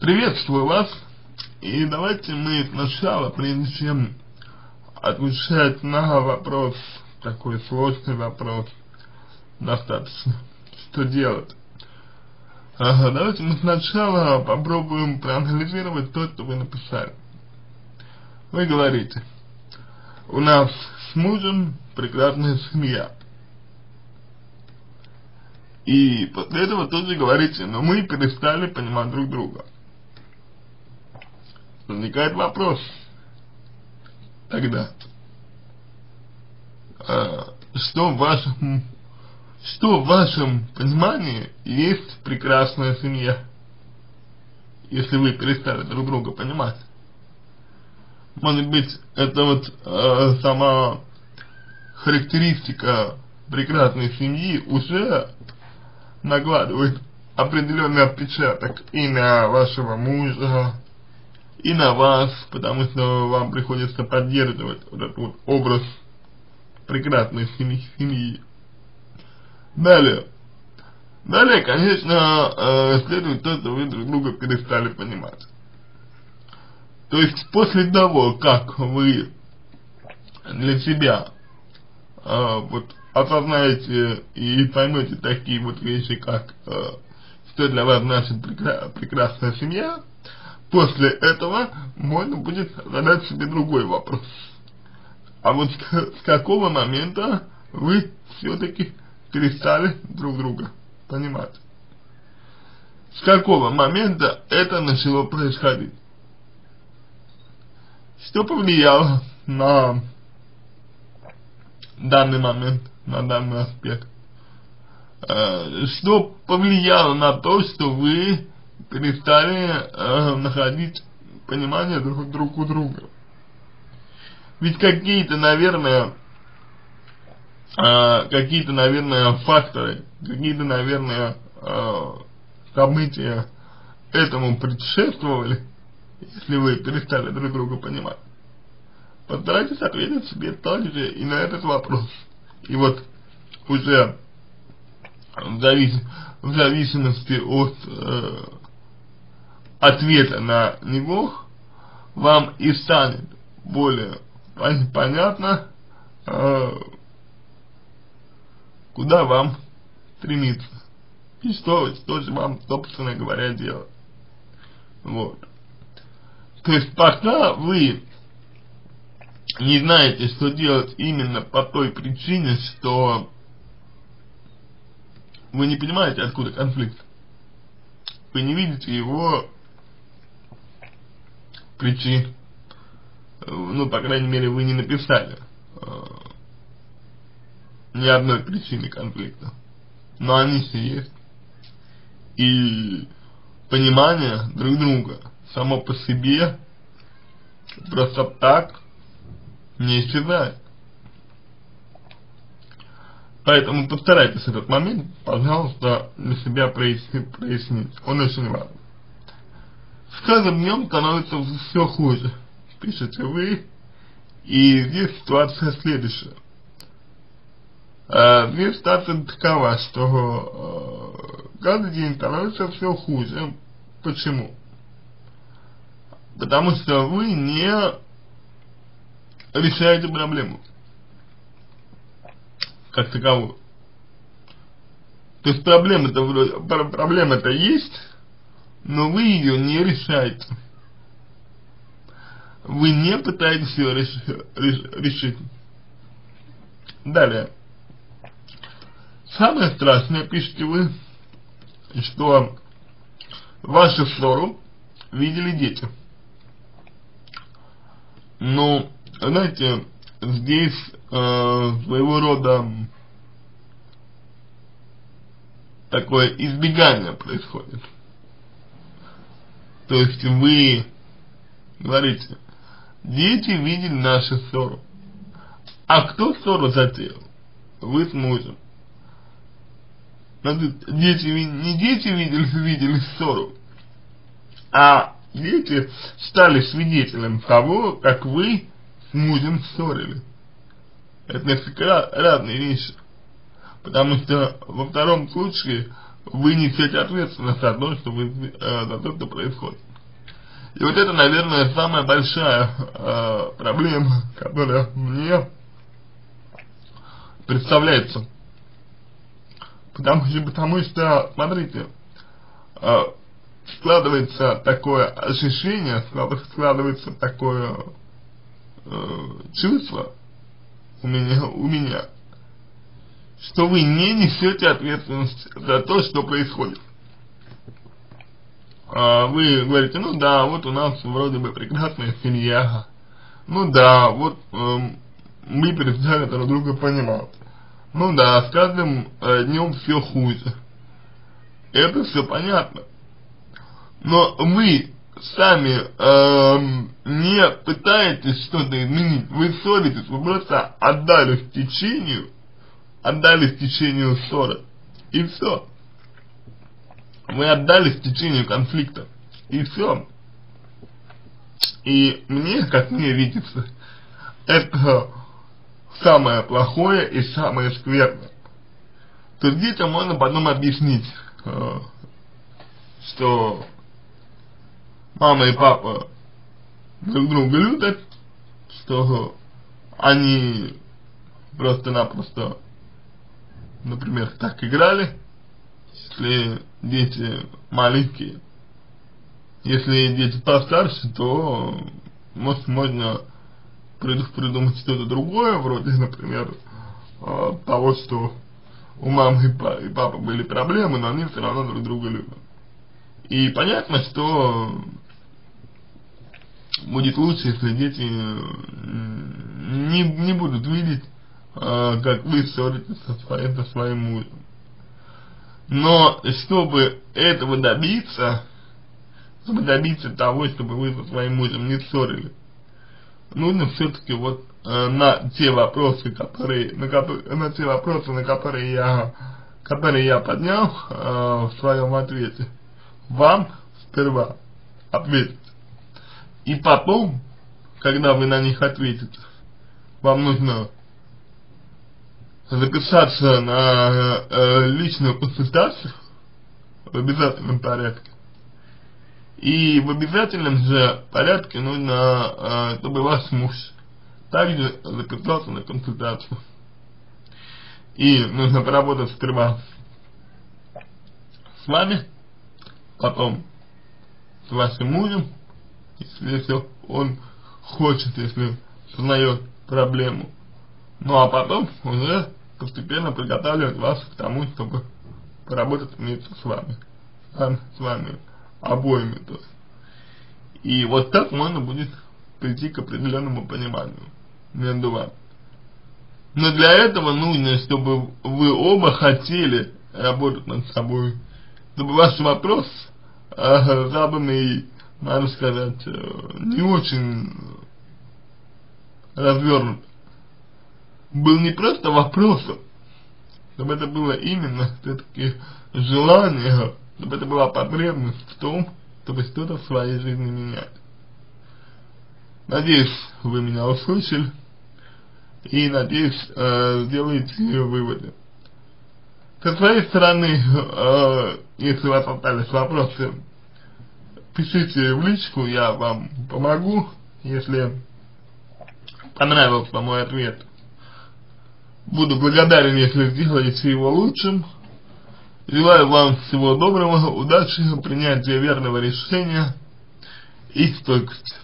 Приветствую вас. И давайте мы сначала, прежде чем отвечать на вопрос, такой сложный вопрос, достаточно, что делать. Ага, давайте мы сначала попробуем проанализировать то, что вы написали. Вы говорите, у нас с мужем прекрасная семья. И после этого тоже говорите, но мы перестали понимать друг друга. Возникает вопрос тогда, а, что в вашем, что в вашем понимании есть прекрасная семья, если вы перестали друг друга понимать? Может быть, это вот э, сама характеристика прекрасной семьи уже накладывает определенный отпечаток и на вашего мужа, и на вас, потому что вам приходится поддерживать вот этот вот образ прекрасной семьи. семьи. Далее. Далее, конечно, э, следует то, что вы друг друга перестали понимать. То есть после того, как вы для себя э, вот осознаете и поймете такие вот вещи, как э, что для вас значит прекра прекрасная семья, после этого можно будет задать себе другой вопрос. А вот с, какого момента вы все-таки перестали друг друга понимать? С какого момента это начало происходить? Что повлияло на данный момент, на данный аспект? Э, что повлияло на то, что вы перестали э, находить понимание друг, друг у друга? Ведь какие-то, наверное, э, какие-то, наверное, факторы, какие-то, наверное, э, события этому предшествовали, если вы перестали друг друга понимать. Постарайтесь ответить себе также и на этот вопрос. И вот уже в, завис в зависимости от э, ответа на него, вам и станет более понятно, э, куда вам стремиться. И что, что же вам, собственно говоря, делать. Вот. То есть пока вы не знаете, что делать именно по той причине, что вы не понимаете, откуда конфликт. Вы не видите его причин. Ну, по крайней мере, вы не написали э, ни одной причины конфликта. Но они все есть. И понимание друг друга само по себе просто так не исчезает. Поэтому постарайтесь этот момент, пожалуйста, для себя прояснить. Он очень важен. С каждым днем становится все хуже, пишете вы, и здесь ситуация следующая. А, здесь ситуация такова, что э, каждый день становится все хуже. Почему? Потому что вы не решаете проблему как таковую. То есть проблема-то проблема-то есть, но вы ее не решаете. Вы не пытаетесь ее реш, реш, решить. Далее. Самое страшное, пишите вы, что вашу ссору видели дети. Ну, знаете, здесь э, своего рода такое избегание происходит. То есть вы говорите, дети видели нашу ссору. А кто ссору затеял? Вы с мужем. Дети, не дети видели, видели ссору, а дети стали свидетелем того, как вы с мужем ссорили. Это несколько разные вещи. Потому что во втором случае вы несете ответственность за то, что вы, э, за то, что происходит. И вот это, наверное, самая большая э, проблема, которая мне представляется. Потому, потому что, смотрите, э, складывается такое ощущение, складывается такое э, чувство у меня, у меня, что вы не несете ответственность за то, что происходит. А вы говорите, ну да, вот у нас вроде бы прекрасная семья, ну да, вот э, мы перестали друг друга понимать. Ну да, с каждым э, днем все хуже. Это все понятно. Но вы сами э, не пытаетесь что-то изменить, вы ссоритесь, вы просто отдали течению, отдали течению ссоры. И все. Вы отдали течению конфликта. И все. И мне, как мне видится, это самое плохое и самое скверное. То есть детям можно потом объяснить, э, что мама и папа друг друга любят, что они просто-напросто, например, так играли, если дети маленькие. Если дети постарше, то может можно придумать что-то другое, вроде, например, э, того, что у мамы и папы были проблемы, но они все равно друг друга любят. И понятно, что будет лучше, если дети не, не будут видеть, э, как вы ссоритесь со своим, со своим мужем. Но чтобы этого добиться, чтобы добиться того, чтобы вы со своим мужем не ссорились, нужно все-таки вот э, на те вопросы, которые, на, на те вопросы, на которые я, которые я поднял э, в своем ответе, вам сперва ответить. И потом, когда вы на них ответите, вам нужно записаться на э, личную консультацию в обязательном порядке. И в обязательном же порядке нужно, э, чтобы ваш муж также записался на консультацию. И нужно поработать сперва с вами, потом с вашим мужем, если он хочет, если сознает проблему. Ну а потом уже постепенно подготавливать вас к тому, чтобы поработать вместе с вами. С вами обоими. То. И вот так можно будет прийти к определенному пониманию между вами. Но для этого нужно, чтобы вы оба хотели работать над собой, чтобы ваш вопрос э, заданный, надо сказать, э, не очень развернут, был не просто вопросом, чтобы это было именно все-таки желание чтобы это была потребность в том, чтобы что-то в своей жизни менять. Надеюсь, вы меня услышали и надеюсь, э, выводы. Со своей стороны, э, если у вас остались вопросы, пишите в личку, я вам помогу, если понравился мой ответ. Буду благодарен, если сделаете его лучшим. Желаю вам всего доброго, удачи, принятия верного решения и стойкости.